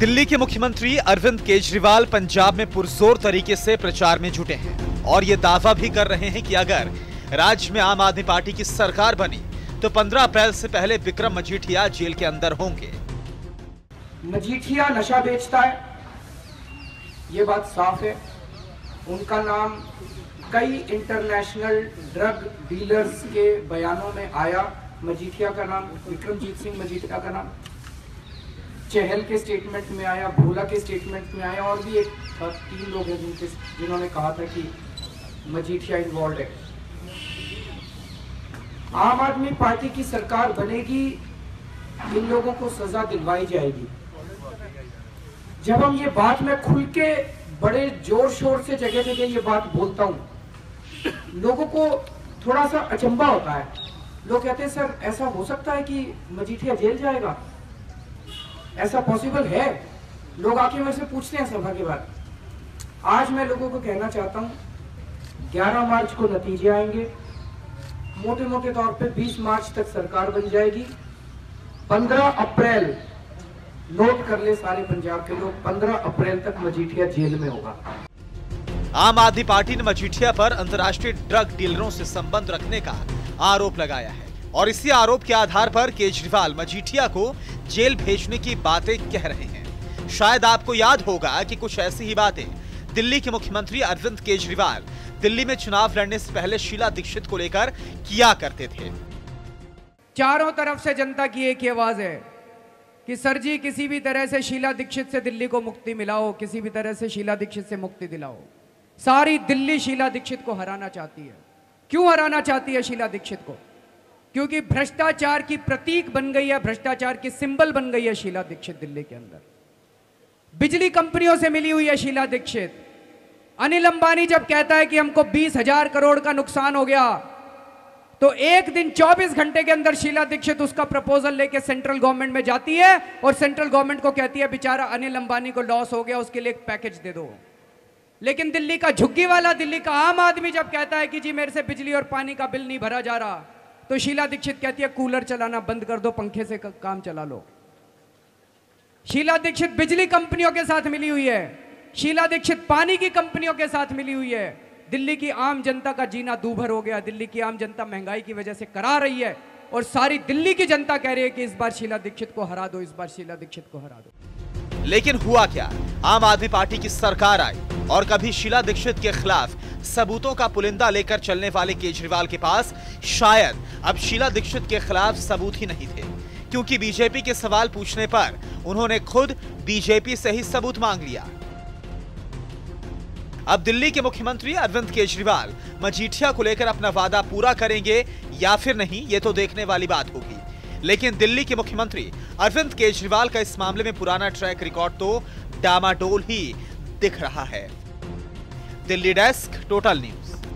दिल्ली के मुख्यमंत्री अरविंद केजरीवाल पंजाब में पुरजोर तरीके से प्रचार में जुटे हैं और ये दावा भी कर रहे हैं कि अगर राज्य में आम आदमी पार्टी की सरकार बनी तो 15 अप्रैल से पहले विक्रम मजीठिया जेल के अंदर होंगे। मजीठिया नशा बेचता है, ये बात साफ़ है। उनका नाम कई इंटरनेशनल ड्रग डीलर्स के बयानों में आया। मजीठिया का नाम, विक्रमजीत सिंह मजीठिया का नाम। चहल के स्टेटमेंट में आया, भोला के स्टेटमेंट में आया और भी एक था, तीन लोग हैं जिनके, जिन्होंने कहा था कि मजीठिया इन्वॉल्व है। आम आदमी पार्टी की सरकार बनेगी, इन लोगों को सजा दिलवाई जाएगी। जब हम ये बात मैं खुल के बड़े ज़ोर शोर से जगह जगह ये बात बोलता हूँ, लोगों को थोड़ा सा अचंबा होता है। लोग कहते हैं, सर, ऐसा हो सकता है कि मजीठिया जेल जाएगा? ऐसा पॉसिबल है? लोग आके मेरे से पूछते हैं सभा के बाद। आज मैं लोगों को कहना चाहता हूँ 11 मार्च को नतीजे आएँगे। मोटे मोटे तौर पे 20 मार्च तक सरकार बन जाएगी। 15 अप्रैल, नोट कर ले सारे पंजाब के लोग 15 अप्रैल तक मजीठिया जेल में होगा। आम आदमी पार्टी ने मजीठिया पर अंतर्राष्ट्रीय ड्रग डीलरों से संबंध रखने का आरोप लगाया है। और इसी आरोप के आधार पर केजरीवाल मजीठिया को जेल भेजने की बातें कह रहे हैं। शायद आपको याद होगा कि कुछ ऐसी ही बातें दिल्ली के मुख्यमंत्री अरविंद केजरीवाल दिल्ली में चुनाव लड़ने से पहले शीला दीक्षित को लेकर किया करते थे। चारों तरफ़ से जनता की एक ही आवाज़ है कि सर जी, किसी भी तरह से शीला दीक्षित से दिल्ली को मुक्ति मिलाओ, किसी भी तरह से शीला दीक्षित से मुक्ति दिलाओ। सारी दिल्ली शीला दीक्षित को हराना चाहती है। क्यों हराना चाहती है शीला दीक्षित को? क्योंकि भ्रष्टाचार की प्रतीक बन गई है, भ्रष्टाचार की सिंबल बन गई है शीला दीक्षित दिल्ली के अंदर। बिजली कंपनियों से मिली हुई है शीला दीक्षित। अनिल अंबानी जब कहता है कि हमको बीस हज़ार करोड़ का नुकसान हो गया तो एक दिन 24 घंटे के अंदर शीला दीक्षित उसका प्रपोजल लेके सेंट्रल गवर्नमेंट में जाती है और सेंट्रल गवर्नमेंट को कहती है, बेचारा अनिल अंबानी को लॉस हो गया, उसके लिए एक पैकेज दे दो। लेकिन दिल्ली का झुग्गी वाला दिल्ली का आम आदमी जब कहता है कि जी मेरे से बिजली और पानी का बिल नहीं भरा जा रहा तो शीला दीक्षित कहती है, कूलर चलाना बंद कर दो, पंखे से काम चला लो. शीला दीक्षित बिजली कंपनियों के साथ मिली हुई है। शीला दीक्षित पानी की कंपनियों के साथ मिली हुई है। दिल्ली की आम जनता का जीना दूभर हो गया। दिल्ली की आम जनता महँगाई की वजह से करा रही है और सारी दिल्ली की जनता कह रही है कि इस बार शीला दीक्षित को हरा दो, इस बार शीला दीक्षित को हरा दो। लेकिन हुआ क्या? आम आदमी पार्टी की सरकार आई और कभी शीला दीक्षित के खिलाफ सबूतों का पुलिंदा लेकर चलने वाले केजरीवाल के पास शायद अब शीला दीक्षित के खिलाफ सबूत ही नहीं थे, क्योंकि बीजेपी के सवाल पूछने पर उन्होंने खुद बीजेपी से ही सबूत मांग लिया। अब दिल्ली के मुख्यमंत्री अरविंद केजरीवाल मजीठिया को लेकर अपना वादा पूरा करेंगे या फिर नहीं, ये तो देखने वाली बात होगी। लेकिन दिल्ली के मुख्यमंत्री अरविंद केजरीवाल का इस मामले में पुराना ट्रैक रिकॉर्ड तो डामाडोल ही दिख रहा है। Delhi desk total news.